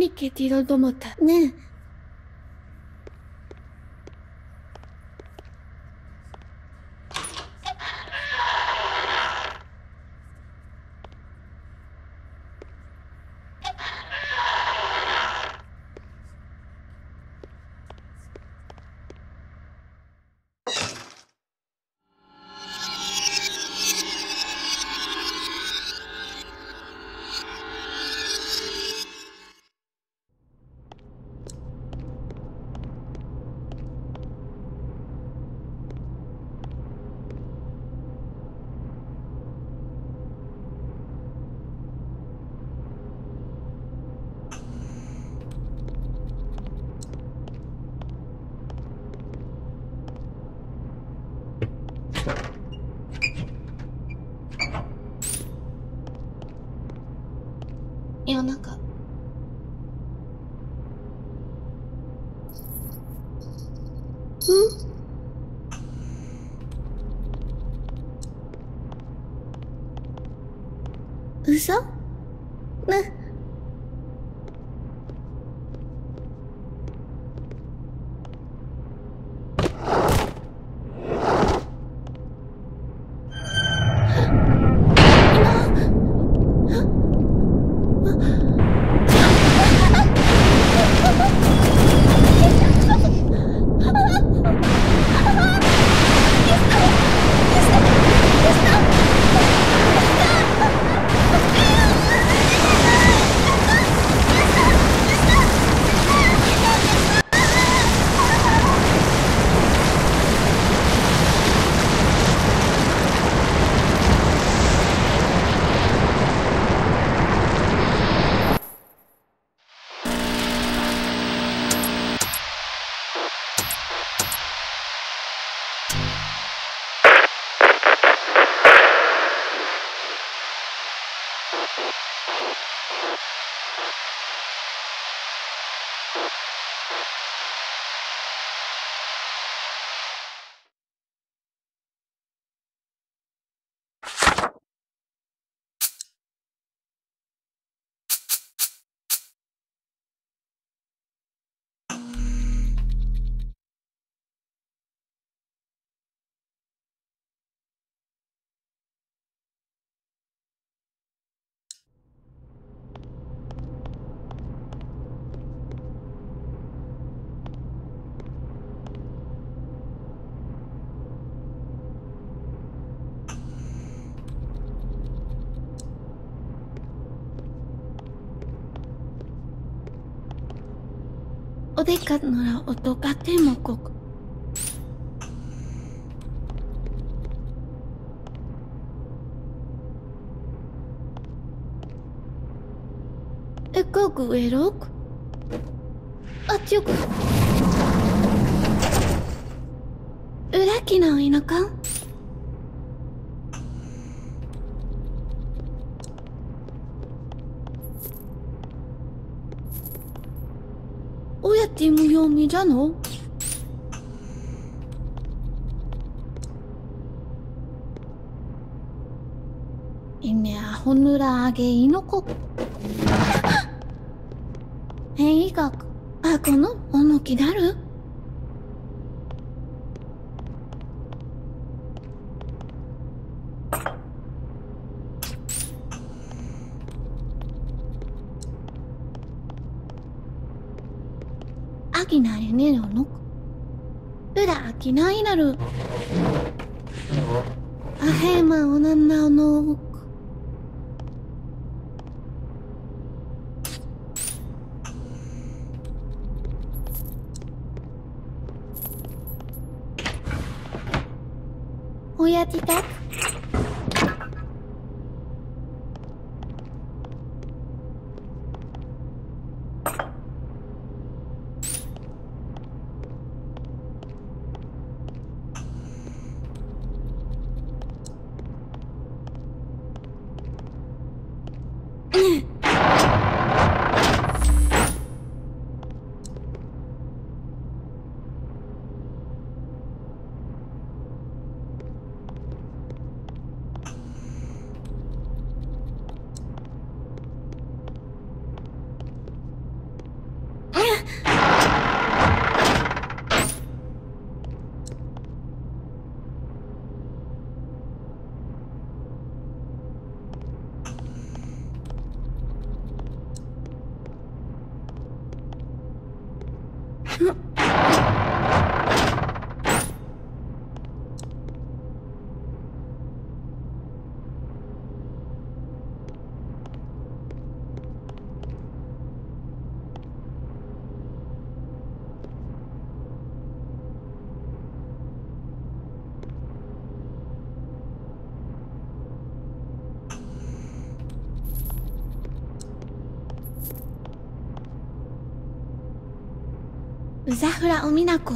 何消えていると思った。ねえ。夜中。ん嘘？な。you おでかなら音がてもこく。えこくえろく？あちゅく。裏きないのかおやって無用みじゃの？いめあほぬらあげいのこ。へいが、あこの？おのきだる飽きないねえの？く。うら飽きないなる。あへまおなんなおのうく。おやじた。うざふらおみなこ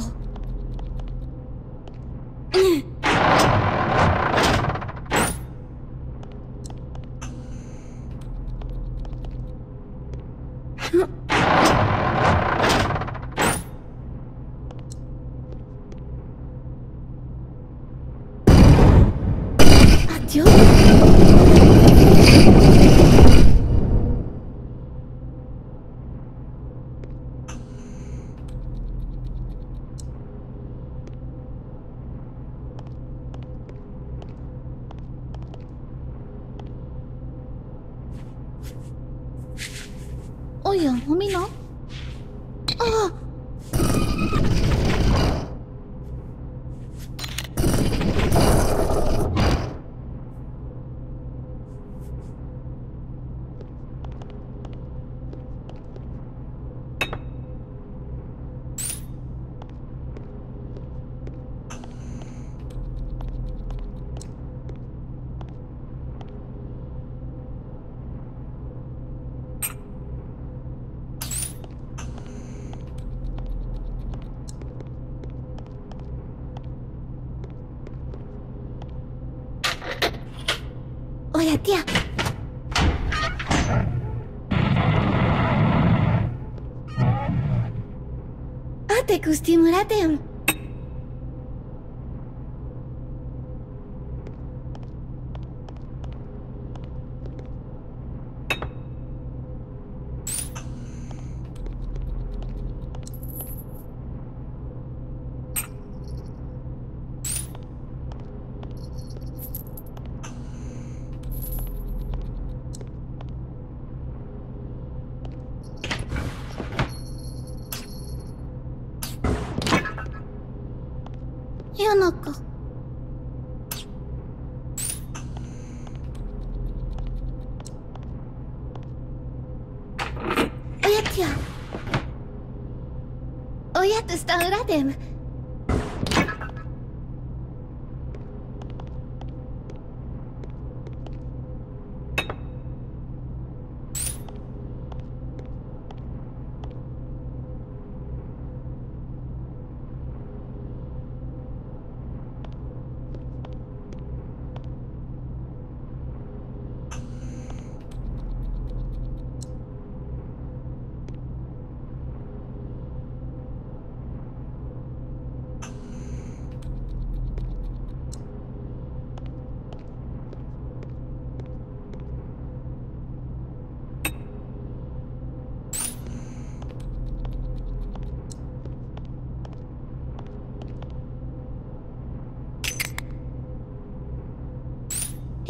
あっちょおやおみなああおやてやあてくスティムラテン夜中おやつや。おやつした裏で。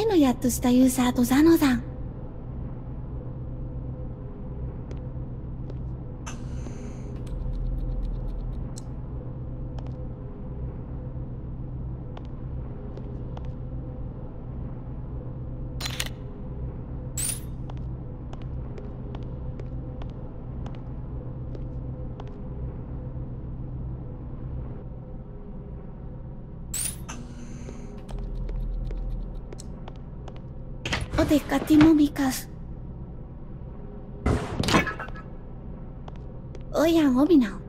のやっとしたユーザーとザノザンおでかてもみかす。おやんおびな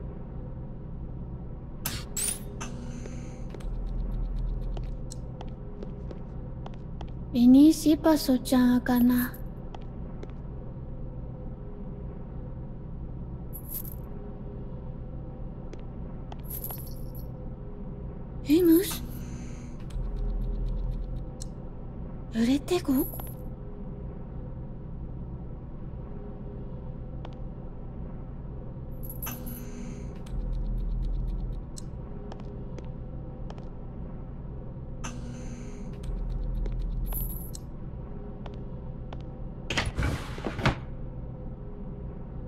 ini siapa soca kana えむし？売れてご？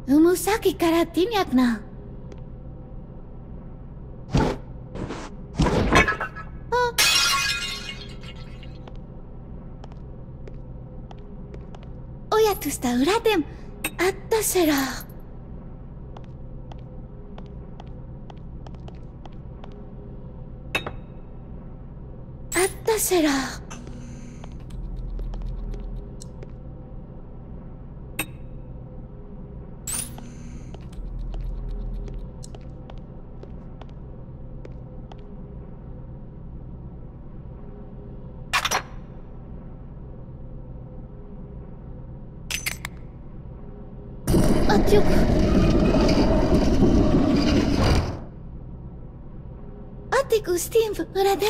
うむさきからティミャクな。おやとした裏でもあったせら。あったせら。圧力アティクスティンブラデン